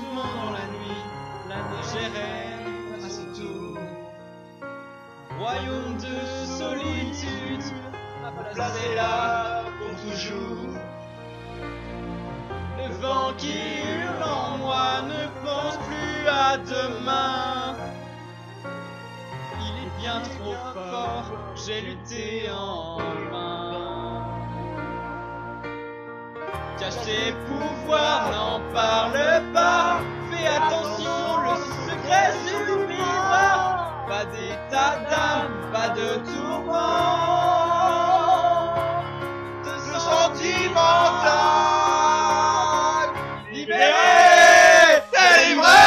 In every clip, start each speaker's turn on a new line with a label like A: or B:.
A: dans la nuit, la reine à son tour. Royaume de solitude, ma place est là pour toujours. Le vent qui hurle en moi ne pense plus à demain. Il est bien trop fort, j'ai lutté en vain. Cache tes pouvoirs, n'en parle pas. Fais attention, le secret s'oubliera. Pas d'état d'âme, pas de tourment. De sentimental. Libéré, délivré,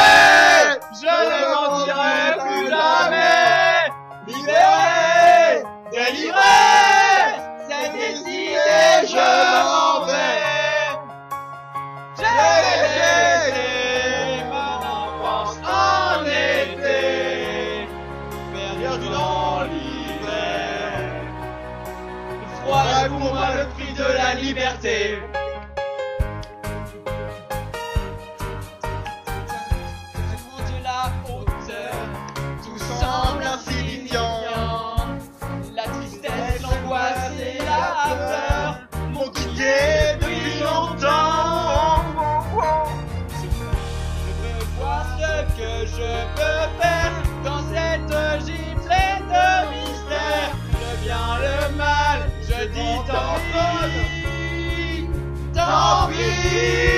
A: je ne mentirai plus jamais. Libéré, délivré, c'est décidé, je m'en vais. Le prix de la liberté. Deus.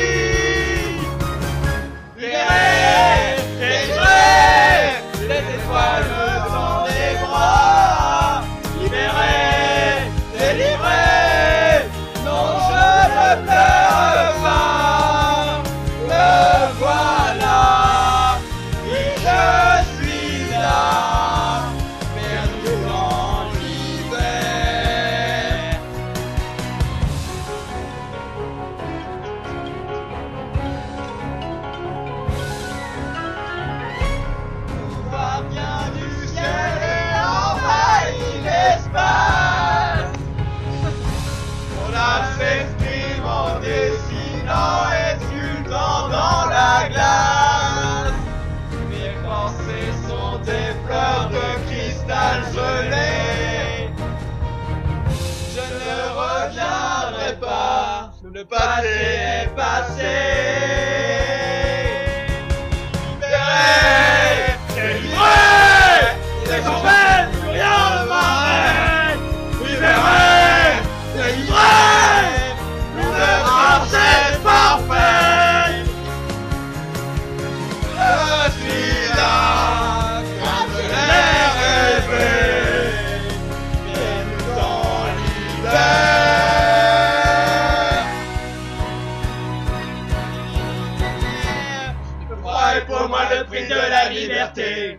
A: Le passé est. liberté.